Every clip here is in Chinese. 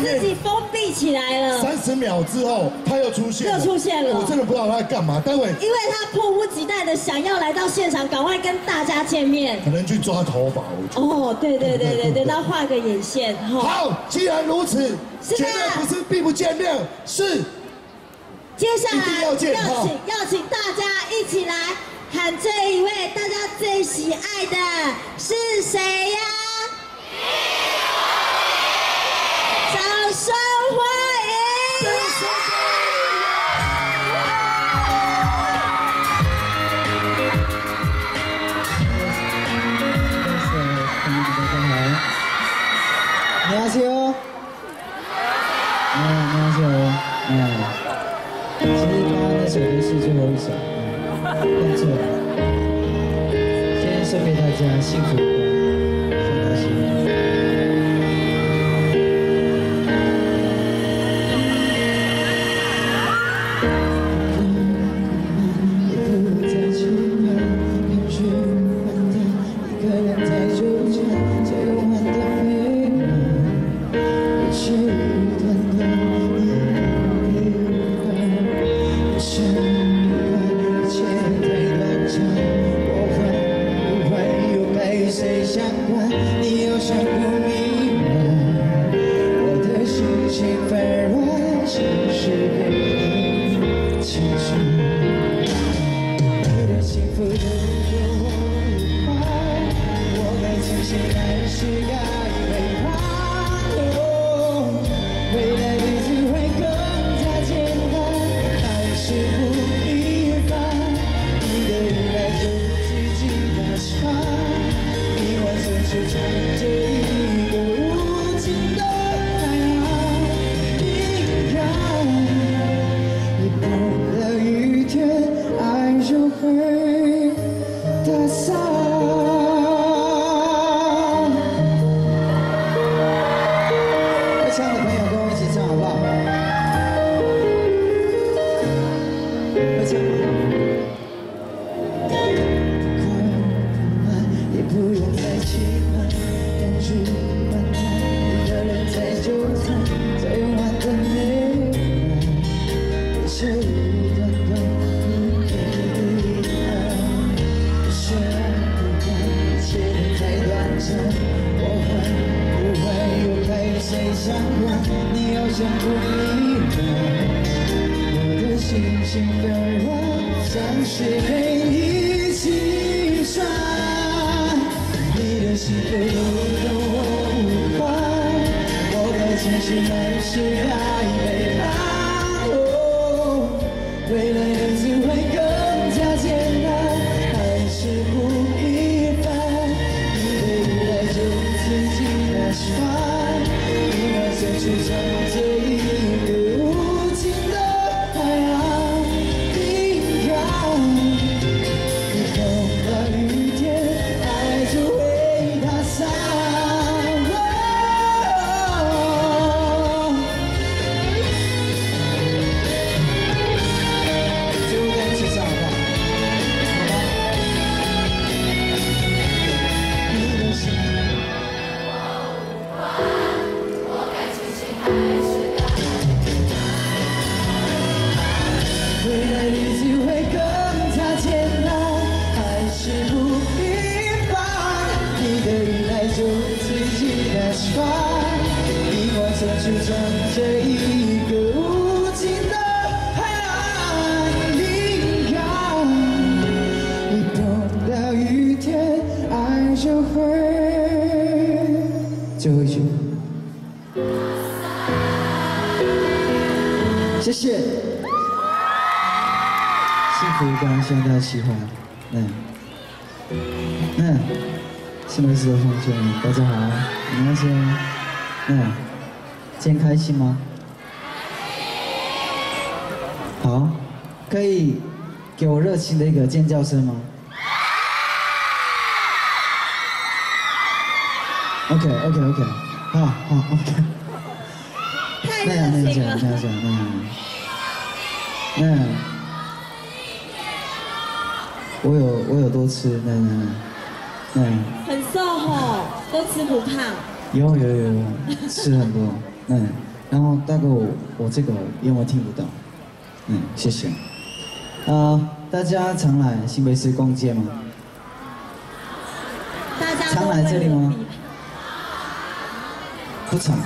自己封闭起来了。三十秒之后，他又出现，又出现了。我真的不知道他在干嘛。待会，因为他迫不及待的想要来到现场，赶快跟大家见面。可能去抓头发，我觉得。哦，对对对对对，那画个眼线。好，既然如此，绝对不是并不见面，是。接下来要请要请大家一起来喊这一位大家最喜爱的是谁呀？送给大家幸福。住自己的帅，你我曾主张这一个无尽的黑暗，应该你等到雨天，爱就会就会去。谢谢，幸福一光，希望大家喜欢，嗯，嗯，新来的同学们，大家好，你们先，嗯，今天开心吗？好，可以给我热情的一个尖叫声吗？OK，OK，OK，好好，OK，那样那样这样这样。那样，嗯。我有我有多吃，那那那，很瘦吼，都吃不胖。有有有有，吃很多。嗯，然后大哥我我这个因为我听不到，嗯，谢谢。啊，大家常来新北市逛街吗？大家常来这里吗？不常。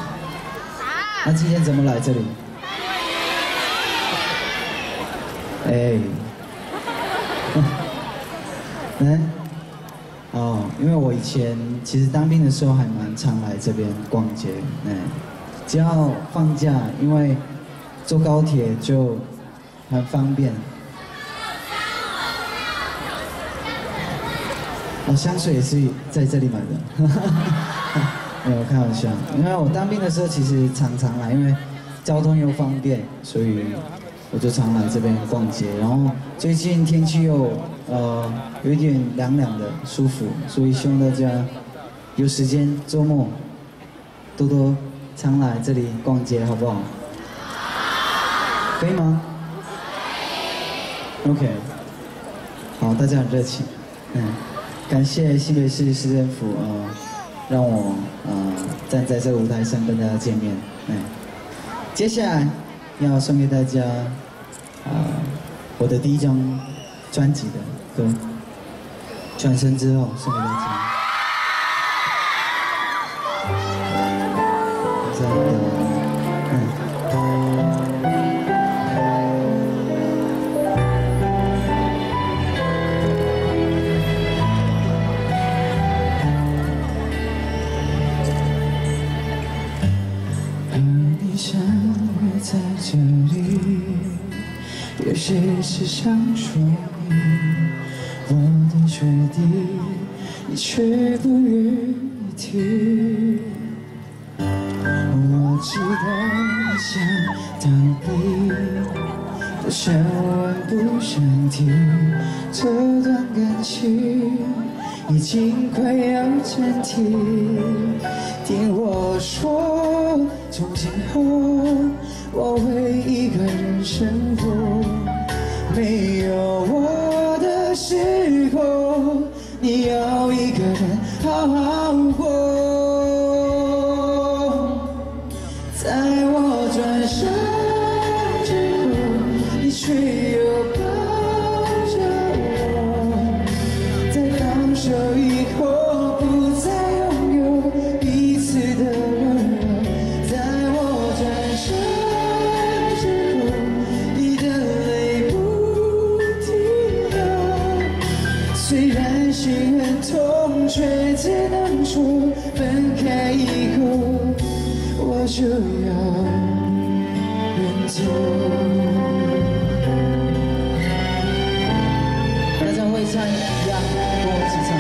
那今天怎么来这里？哎，嗯，哦，因为我以前其实当兵的时候还蛮常来这边逛街，嗯，只要放假，因为坐高铁就很方便。哦，香水也是在这里买的，没有开玩笑。因为我当兵的时候其实常常来，因为交通又方便，所以。我就常来这边逛街，然后最近天气又呃有一点凉凉的，舒服，所以希望大家有时间周末多多常来这里逛街，好不好？可以吗？OK，好，大家很热情，嗯，感谢新北市市政府呃让我呃站在这个舞台上跟大家见面，嗯，接下来。要送给大家，啊，我的第一张专辑的歌，转身之后送给大家。想问不想听。这段感情已经快要暂停。听我说，从今后。我会一个人生活，没有我的时候，你要一个人好好就要远走。大家会唱一样，跟我一起唱。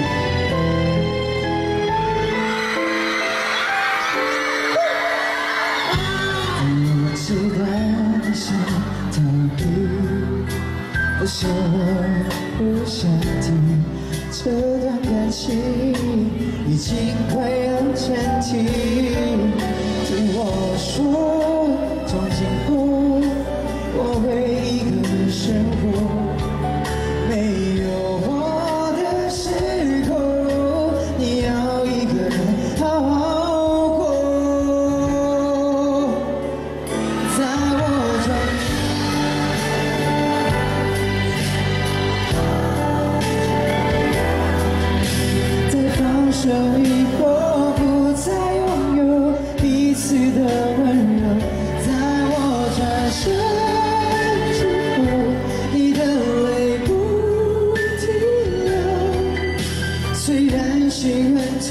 我知道你想逃避，我说不想听。这段感情已经快要暂停，我说，从今后我会一个人生活，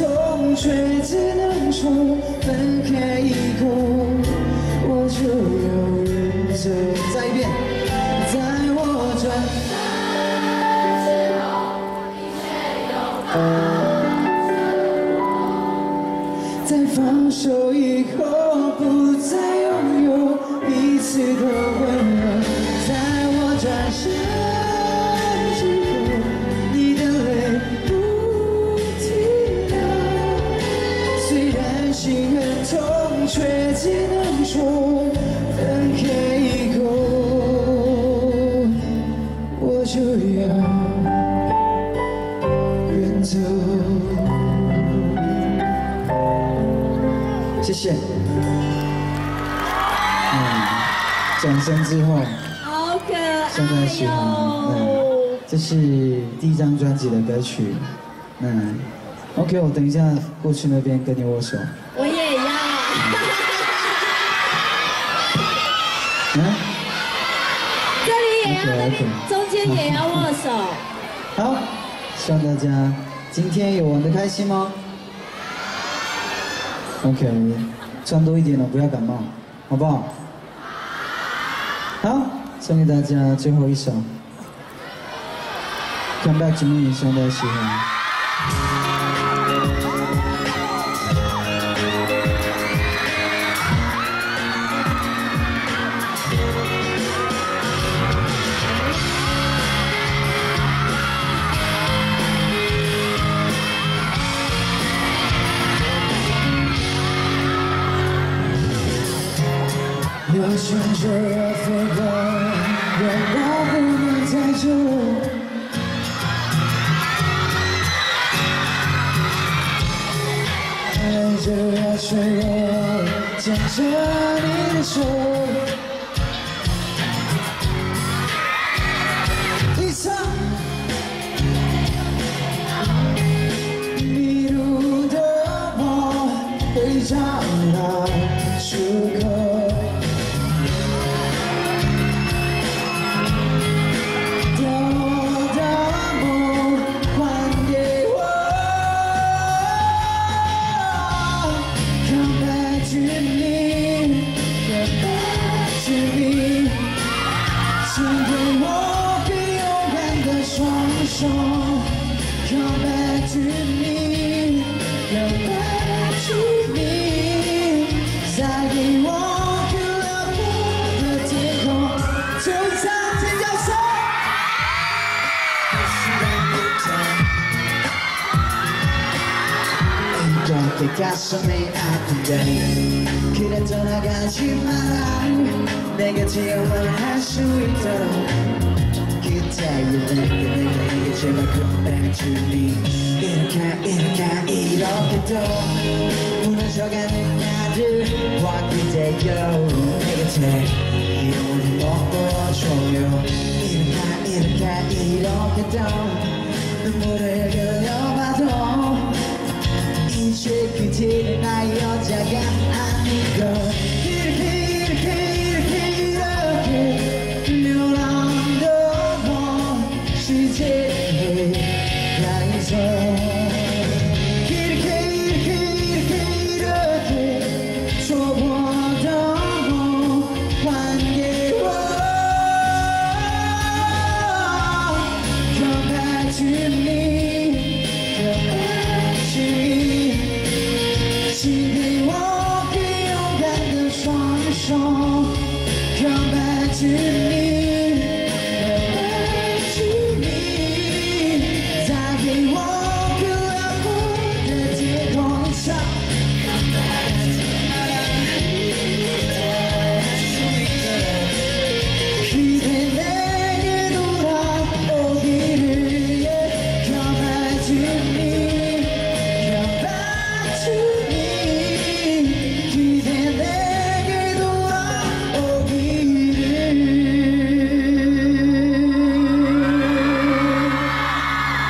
痛，却只能说分开谢谢。转身之后，好可相当喜欢。嗯，这是第一张专辑的歌曲。嗯，OK，我等一下过去那边跟你握手。我也要。嗯，这里也要，那 OK，OK 边中间也要握手。好，希望大家今天有玩的开心吗？OK，穿多一点了，不要感冒，好不好？好，送给大家最后一首《Come Back to Me》，希望大家喜欢。择要飞过，原来不能再久。爱就要脆弱，牵着你的手。 이렇게 가슴이 아픈데 그래 떠나가지 마 내가 제어를 할수 있도록. 그때의 내게 내게 제발 me. 이렇게 이렇게 이렇게 또 무너져가는 나를 확인돼요. 내 곁에 영원히 머물러줘요. 이렇게 이렇게 이렇게 또 눈물을 이제 tonight.